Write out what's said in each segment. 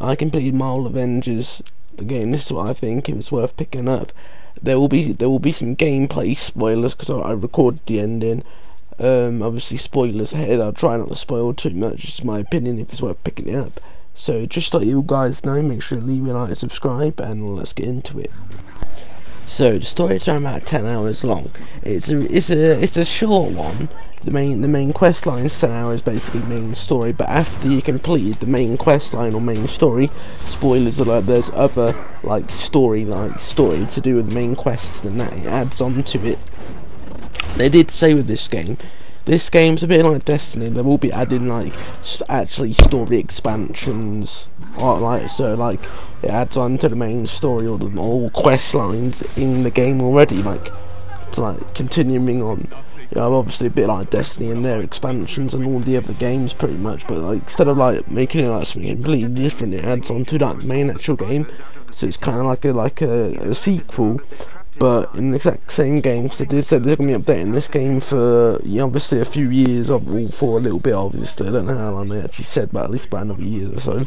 I completed Marvel Avengers. Again, this is what I think. It was worth picking up. There will be there will be some gameplay spoilers because I, I recorded the ending. Um, obviously spoilers ahead. I'll try not to spoil too much. It's my opinion if it's worth picking it up. So just let you guys know, make sure to leave a like and subscribe, and let's get into it. So the story is around about ten hours long. It's a it's a it's a short one. The main the main quest line is ten hours, basically main story. But after you completed the main quest line or main story, spoilers alert. There's other like story like story to do with the main quests, and that it adds on to it. They did say with this game this game's a bit like Destiny. They will be adding like actually story expansions, or like so like it adds on to the main story or the all quest lines in the game already. Like it's like continuing on. Obviously a bit like Destiny and their expansions and all the other games pretty much, but like instead of like making it like something completely different, it adds on to that main actual game. So it's kind of like a like a, a sequel but in the exact same games, they did say they're going to be updating this game for you know, obviously a few years, or for a little bit. Obviously, I don't know how long they actually said, but at least by another year or so.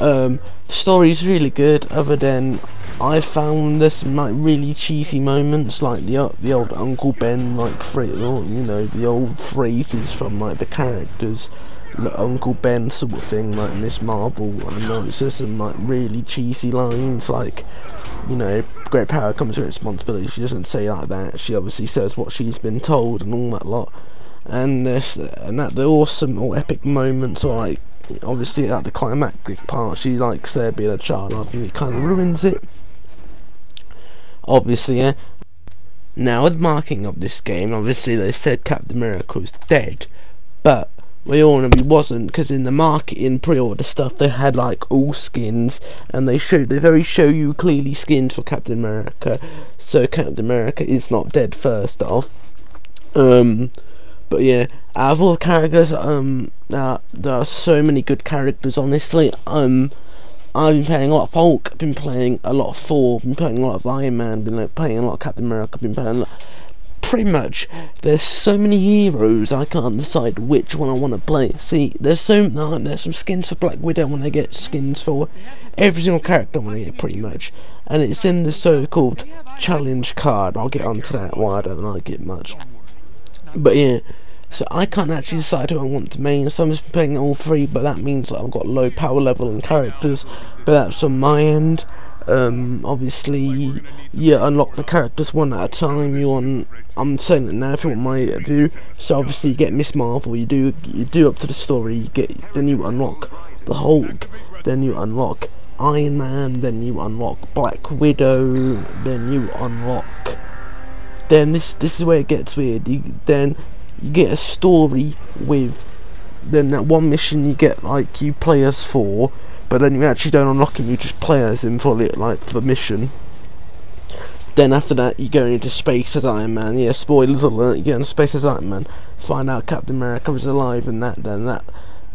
Um, the story's really good. Other than I found there's like really cheesy moments, like the uh, the old Uncle Ben like phrase, you know, the old phrases from like the characters. Like Uncle Ben sort of thing, like Miss Marvel. I know it's just some like really cheesy lines, like you know, great power comes with responsibility. She doesn't say like that. She obviously says what she's been told and all that lot. And this, and that the awesome or epic moments, or like obviously at the climactic part, she likes there being a child. I think it kind of ruins it. Obviously, yeah. Now, with marking of this game, obviously they said Captain America was dead, but we all know he wasn't because in the marketing pre-order stuff they had like all skins and they showed they very show you clearly skins for Captain America so Captain America is not dead first off um but yeah out of all characters um uh, there are so many good characters honestly um I've been playing a lot of Hulk, I've been playing a lot of Thor, I've been playing a lot of Iron Man, I've been like, playing a lot of Captain America, I've been playing a lot pretty much there's so many heroes I can't decide which one I want to play. See, there's so uh, there's some skins for Black Widow when I get skins for every single character I get pretty much, and it's in the so-called challenge card. I'll get onto that why I don't like it much, but yeah. So I can't actually decide who I want to main, so I'm just playing all three, but that means that I've got low power level and characters, but that's on my end. Um, obviously, you unlock the characters one at a time. You on, I'm saying it now if you want my view. So obviously, you get Miss Marvel. You do, you do up to the story. You get, then you unlock the Hulk. Then you unlock Iron Man. Then you unlock Black Widow. Then you unlock. Then this, this is where it gets weird. You, then you get a story with. Then that one mission you get like you play as Thor but then you actually don't unlock him, you just play as him for like for the mission. Then after that, you go into space as Iron Man. Yeah, spoilers alert. You go into space as Iron Man. Find out Captain America is alive, and that then that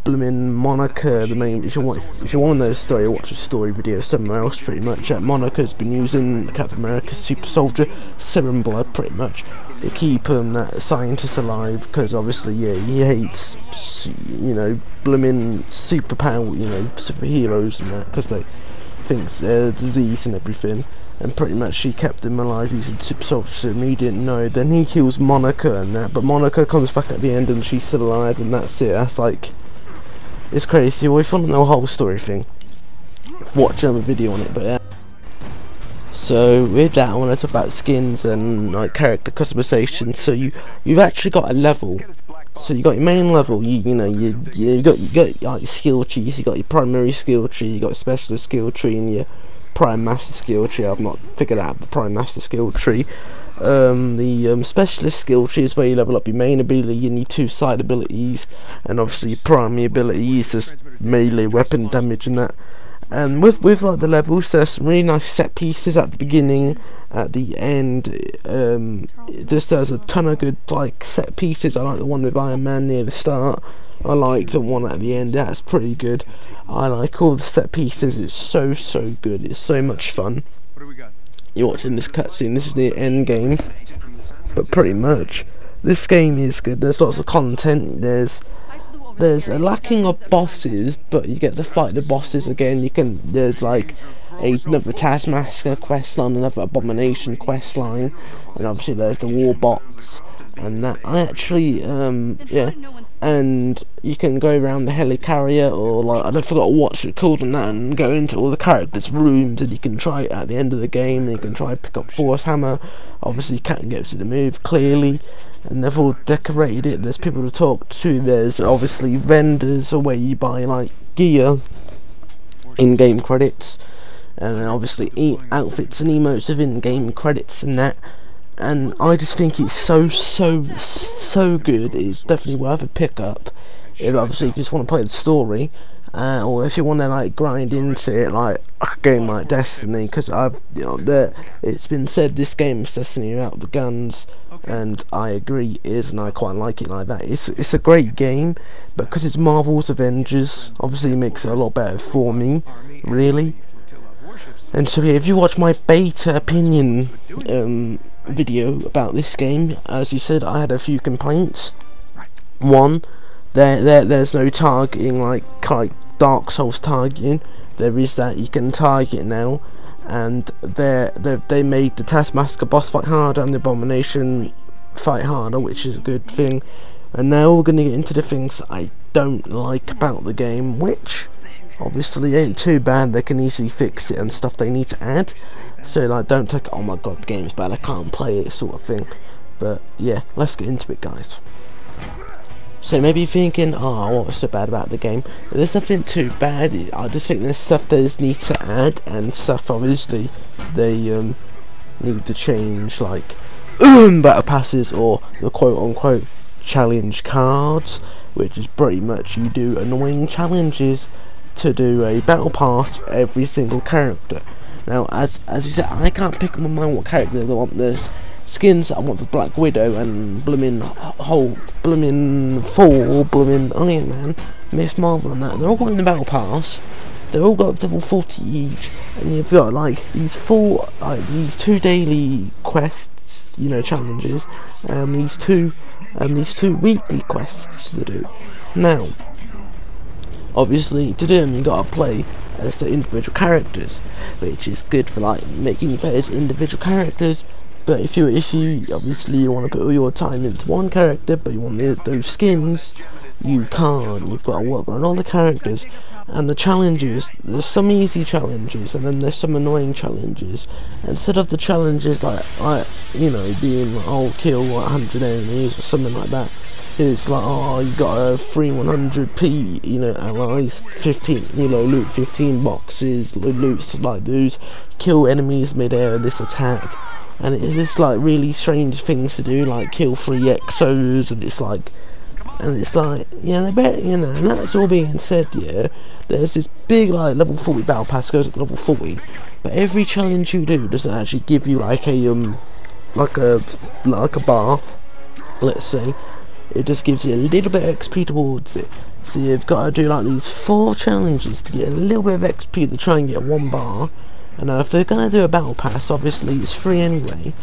blooming Monica, the main. If you want, if you want to know the story, watch a story video somewhere else. Pretty much, uh, Monica's been using Captain America's super soldier serum blood, pretty much, to keep um, that scientist alive. Because obviously, yeah, he hates, you know, blooming superpower, you know, superheroes and that, because they thinks they're disease and everything. And pretty much she kept him alive using super soldier serum. He didn't know. Then he kills Monica and that, but Monica comes back at the end and she's still alive, and that's it. That's like it's crazy. We want to know the whole story thing. Watch another video on it, but yeah. So with that, I want to talk about skins and like character customization. So you you've actually got a level. So you got your main level. You you know you you got you got like skill trees. You got your primary skill tree. You got your specialist skill tree and your prime master skill tree. I've not figured out the prime master skill tree. Um, the um, specialist skill tree is where you level up your main ability, you need two side abilities, and obviously your primary ability is just melee weapon damage and that. And with with like the levels, there's some really nice set pieces at the beginning, at the end. Um, just there's a ton of good like set pieces. I like the one with Iron Man near the start. I like the one at the end. That's pretty good. I like all the set pieces. It's so so good. It's so much fun you're watching this cutscene. This is the end game, but pretty much this game is good. There's lots of content. There's there's a lacking of bosses, but you get to fight the bosses again. You can there's like another Taskmaster quest line, another Abomination quest line, and obviously there's the war bots and that. I actually um yeah, and you can go around the helicarrier or like I forgot what it's called on that, and go into all the characters' rooms, and you can try it at the end of the game. You can try pick up Thor's Hammer. Obviously, Captain gets to the move clearly and they've all decorated it. There's people to talk to. There's obviously vendors where you buy like gear, in-game credits, and then obviously e outfits and emotes of in-game credits and that. And I just think it's so so so good. It's definitely worth a pickup. If obviously if you just want to play the story, uh, or if you want to like grind into it like a game like Destiny, because I've you know that it's been said this game is Destiny out the guns, and I agree it is, and I quite like it like that. It's it's a great game, but because it's Marvel's Avengers, obviously it makes it a lot better for me, really. And so yeah, if you watch my beta opinion um, video about this game, as you said, I had a few complaints. One, there, there, there's no targeting like, like Dark Souls targeting. There is that you can target now, and they they made the Taskmaster boss fight harder and the Abomination fight harder, which is a good thing. And now we're gonna get into the things I don't like about the game, which obviously ain't too bad. They can easily fix it and stuff they need to add. So like, don't take oh my god, the game's bad, I can't play it, sort of thing. But yeah, let's get into it, guys. So maybe you're thinking, oh, what was so bad about the game? There's nothing too bad. I just think there's stuff they just need to add, and stuff obviously they um, need to change, like battle passes or the quote-unquote challenge cards, which is pretty much you do annoying challenges to do a battle pass for every single character. Now, as as you said, I can't pick my mind what character I want this skins I want the Black Widow and blooming whole blooming Thor, blooming Iron Man, Miss Marvel and that. They're all got in the battle pass. They're all got level 40 each, and you've got like these four, like these two daily quests, you know, challenges, and these two, and these two weekly quests to do. Now, obviously, to do them, you gotta play as the individual characters, which is good for like making you play as individual characters but if you if you obviously you want to put all your time into one character, but you want those, skins, you can't. You've got to work on all the characters and the challenges. There's some easy challenges, and then there's some annoying challenges. Instead of the challenges like like you know being oh kill 100 enemies or something like that. It's like, oh, you got a free 100p, you know, allies, 15, you know, loot 15 boxes, loot like those, kill enemies mid-air, this attack, and it's just like really strange things to do, like kill three exos, and it's like, and it's like, yeah, they bet, you know, and that's all being said, yeah, there's this big, like, level 40 battle pass goes to level 40, but every challenge you do doesn't actually give you, like, a, um, like a, like a bar, let's say, it just gives you a little bit of XP towards it, so you've got to do, like, these four challenges to get a little bit of XP to try and get one bar, and uh, if they're gonna do a battle pass, obviously it's free anyway.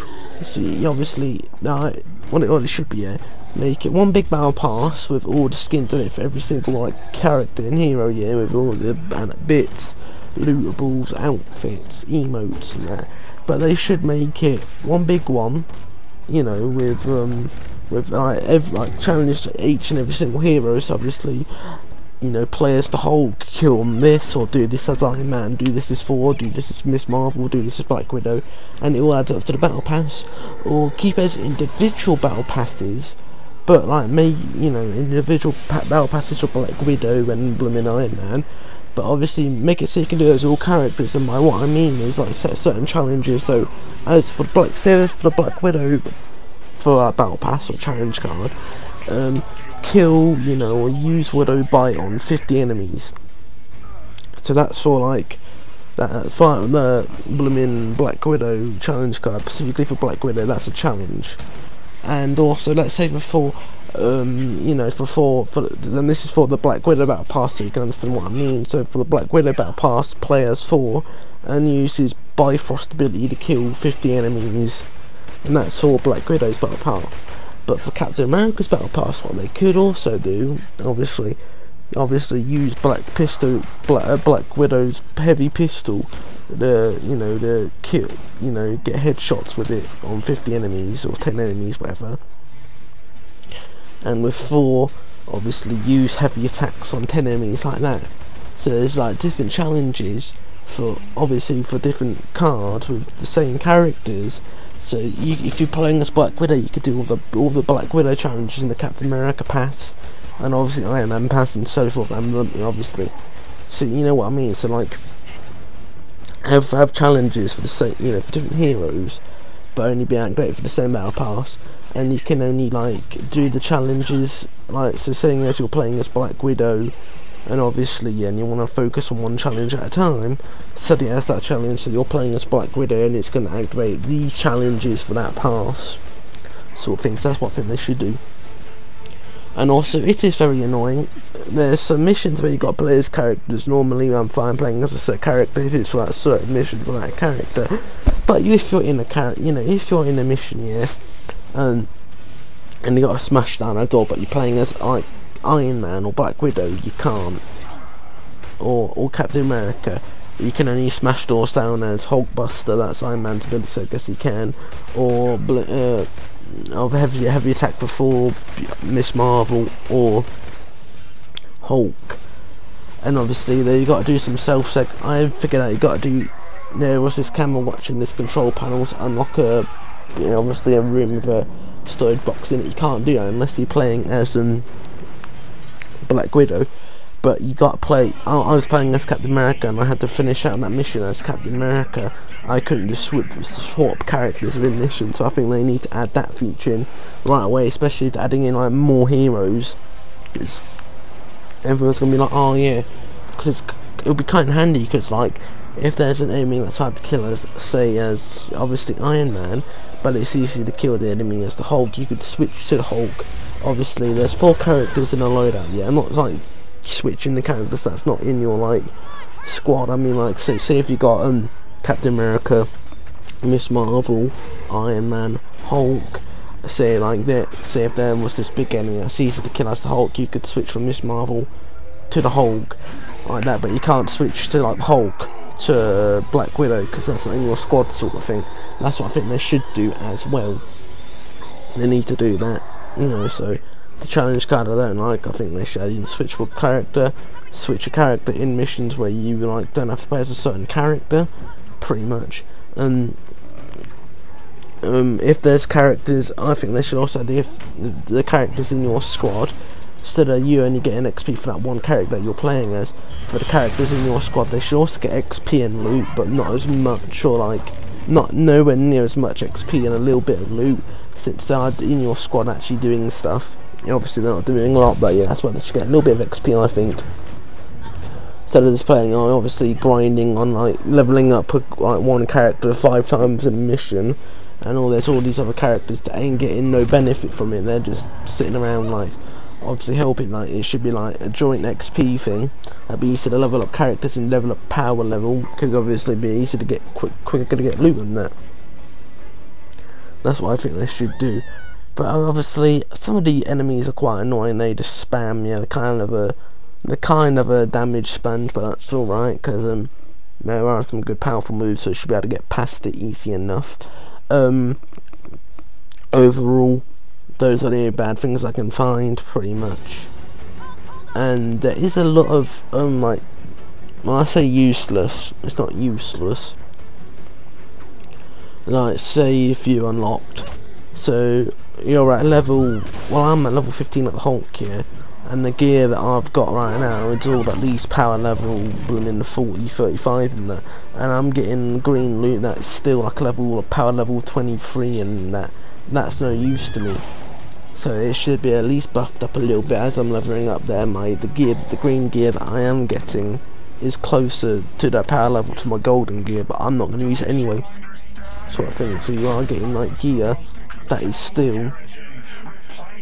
So obviously, uh, what it, what it should be, yeah, make it one big battle pass with all the skins on it for every single like character and hero, yeah, with all the bits, lootables, outfits, emotes, and that. But they should make it one big one, you know, with um, with like every like each and every single hero. So obviously, you know, players to hold, kill this, or do this as Iron Man, do this as Thor, do this as Miss Marvel, do this as Black Widow, and it all adds up to the Battle Pass, or keep as individual Battle Passes, but like make, you know, individual pa Battle Passes for Black Widow and Blooming Iron Man, but obviously make it so you can do those all characters, and by what I mean is like set certain challenges, so as for Black, Series, for the Black Widow, for a Battle Pass or challenge card, um, kill, you know, or use Widow Bite on 50 enemies. So that's for like, that's for the blooming Black Widow challenge card, specifically for Black Widow, that's a challenge. And also, let's say for, um, you know, for four, for, then this is for the Black Widow Battle Pass, so you can understand what I mean. So for the Black Widow Battle Pass, players Thor, and uses Bifrost ability to kill 50 enemies, and that's for Black Widow's Battle Pass. But for Captain America's Battle Pass, what they could also do, obviously, obviously use Black Pistol, Black, uh, Black Widow's heavy pistol, the you know the kill, you know get headshots with it on 50 enemies or 10 enemies, whatever. And with Thor, obviously use heavy attacks on 10 enemies like that. So there's like different challenges for obviously for different cards with the same characters. So you, if you're playing as Black Widow, you could do all the all the Black Widow challenges in the Captain America pass, and obviously Iron Man pass and so forth. And obviously, so you know what I mean. So like have have challenges for the same, you know, for different heroes, but only be activated for the same battle pass. And you can only like do the challenges like so. Saying as you're playing as Black Widow, and obviously yeah, and you want to focus on one challenge at a time. Set it as that challenge so you're playing as Black Widow and it's going to activate these challenges for that pass sort of thing. So that's what I think they should do. And also it is very annoying. There's some missions where you've got players characters. Normally I'm fine playing as a certain character if it's for that certain mission for that character. But if you're in a character you know if you're in a mission yeah and and you got to smash down a door but you're playing as like Iron Man or Black Widow, you can't. Or, or Captain America, you can only smash doors down as Hulkbuster, that's Iron Man's ability, so I guess he can. Or, uh, of heavy, heavy attack before Miss Marvel or Hulk. And obviously, there you got to do some self-sec. I figured out you got to do. There was this camera watching this control panel to unlock a, you know, obviously a room with a storage box in it. You can't do that unless you're playing as an Black Widow, but you got to play. I, I, was playing as Captain America, and I had to finish out that mission as Captain America. I couldn't just swap, swap characters within mission, so I think they need to add that feature in right away, especially adding in like more heroes. Because everyone's gonna be like, oh yeah, because it'll be kind of handy. Because like, if there's an enemy that's hard to kill, as say as obviously Iron Man, but it's easy to kill the enemy as the Hulk, you could switch to the Hulk obviously there's four characters in a loadout, yeah, I'm not like switching the characters that's not in your like squad, I mean like say, say if you got um Captain America, Miss Marvel, Iron Man, Hulk, say like that, say if there was this big enemy that's easy to kill as the Hulk, you could switch from Miss Marvel to the Hulk, like that, but you can't switch to like Hulk to Black Widow because that's not in your squad sort of thing. That's what I think they should do as well. They need to do that you know, so the challenge card I don't like. I think they should either switch for character, switch a character in missions where you like don't have to play as a certain character, pretty much. And um, if there's characters, I think they should also do if the characters in your squad. Instead of you only getting XP for that one character that you're playing as, for the characters in your squad, they should also get XP and loot, but not as much, or like, not nowhere near as much XP and a little bit of loot are in your squad actually doing stuff. Obviously they're not doing a lot, but yeah, that's why they should get a little bit of XP, I think. Instead of just playing on, obviously grinding on like leveling up uh, like one character five times in a mission, and all there's all these other characters that ain't getting no benefit from it. They're just sitting around like obviously helping. Like it should be like a joint XP thing. That'd be easy to level up characters and level up power level, because obviously it'd be easy to get quick, quicker to get loot than that. That's what I think they should do. But obviously, some of the enemies are quite annoying. They just spam, yeah, the kind of a, the kind of a damage sponge, but that's all right because um, there are some good powerful moves, so you should be able to get past it easy enough. Um, overall, those are the bad things I can find, pretty much. And there is a lot of um, like, when I say useless, it's not useless like say if you unlocked so you're at level well I'm at level 15 at the Hulk here and the gear that I've got right now it's all at least power level in the 40 35 in that. And I'm getting green loot that's still like level power level 23 and that. That's no use to me. So it should be at least buffed up a little bit as I'm leveling up there. My the gear the green gear that I am getting is closer to that power level to my golden gear but I'm not going to use it anyway sort of thing. So you are getting like gear that is still,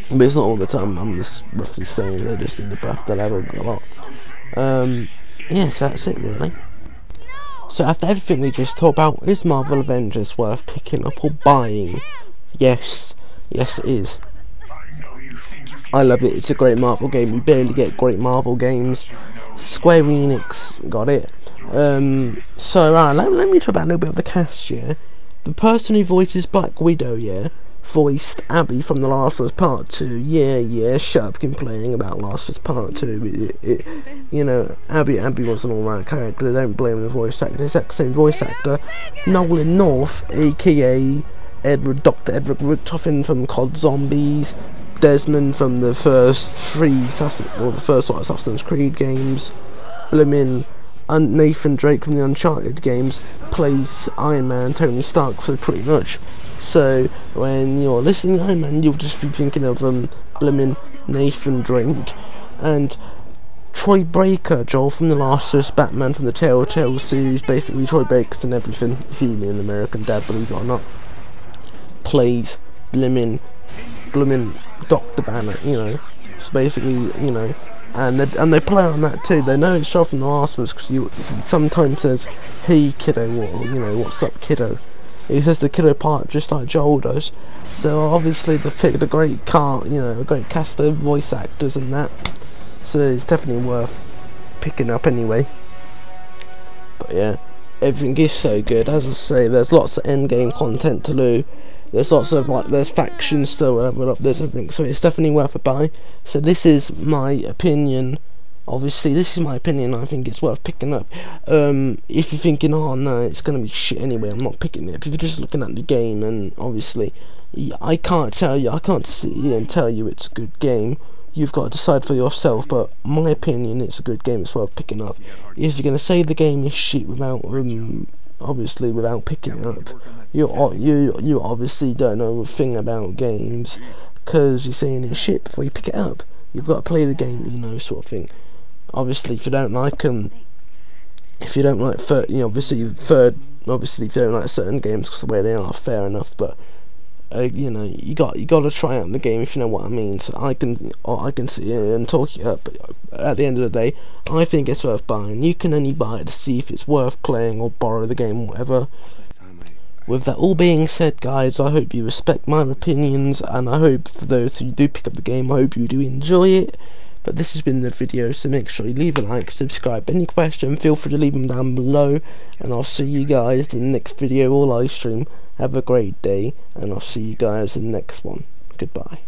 but it's not all the time. I'm just roughly saying they're just need to buff the level a lot. Um, yes, that's it really. So after everything we just talked about, is Marvel Avengers worth picking up or buying? Yes, yes it is. I love it. It's a great Marvel game. We barely get great Marvel games. Square Enix got it. Um, so uh, let, let me talk about a little bit of the cast here. The person who voices Black Widow, yeah, voiced Abby from The Last of Us Part 2. Yeah, yeah, shut up complaining about Last of Us Part 2. It, it, you know, Abby Abby was an alright character, don't blame the voice actor. It's the same voice actor. Nolan North, aka Edward Dr. Edward Richtofen from COD Zombies. Desmond from the first three, or the first like, Assassin's Creed games. Blimmin' Nathan Drake from the Uncharted games plays Iron Man, Tony Stark, so pretty much. So when you're listening to Iron Man, you'll just be thinking of um, blimmin' Nathan Drake and Troy Baker, Joel from the Last of Batman from the Telltale series, basically Troy Baker's and everything. He's even an American dad, believe it or not. Plays blimmin' blimmin' Doctor Banner, you know. So basically, you know, and they, and they play on that too. They know it's shot from the last because you sometimes says, "Hey kiddo," or you know, "What's up, kiddo?" He says the kiddo part just like Joel does. So obviously they picked a great car, you know, a great cast of voice actors and that. So it's definitely worth picking up anyway. But yeah, everything is so good. As I say, there's lots of end game content to do there's lots of like there's factions still leveled up there's everything so it's definitely worth a buy. So this is my opinion. Obviously this is my opinion I think it's worth picking up. Um, if you're thinking oh no it's gonna be shit anyway I'm not picking it up. if you're just looking at the game and obviously I can't tell you I can't see and tell you it's a good game. You've got to decide for yourself but my opinion it's a good game it's worth picking up. If you're gonna say the game is shit without um, obviously without picking it up you you you obviously don't know a thing about games because you're saying it's shit before you pick it up. You've got to play the game, you know, sort of thing. Obviously, if you don't like them, if you don't like third, you know, obviously third, obviously if you don't like certain games because the way they are, fair enough. But uh, you know, you got you got to try out the game if you know what I mean. So I can I can here and talk it up. But at the end of the day, I think it's worth buying. You can only buy it to see if it's worth playing or borrow the game, or whatever. With that all being said, guys, I hope you respect my opinions, and I hope for those who do pick up the game, I hope you do enjoy it. But this has been the video, so make sure you leave a like, subscribe. Any question, feel free to leave them down below, and I'll see you guys in the next video or live stream. Have a great day, and I'll see you guys in the next one. Goodbye.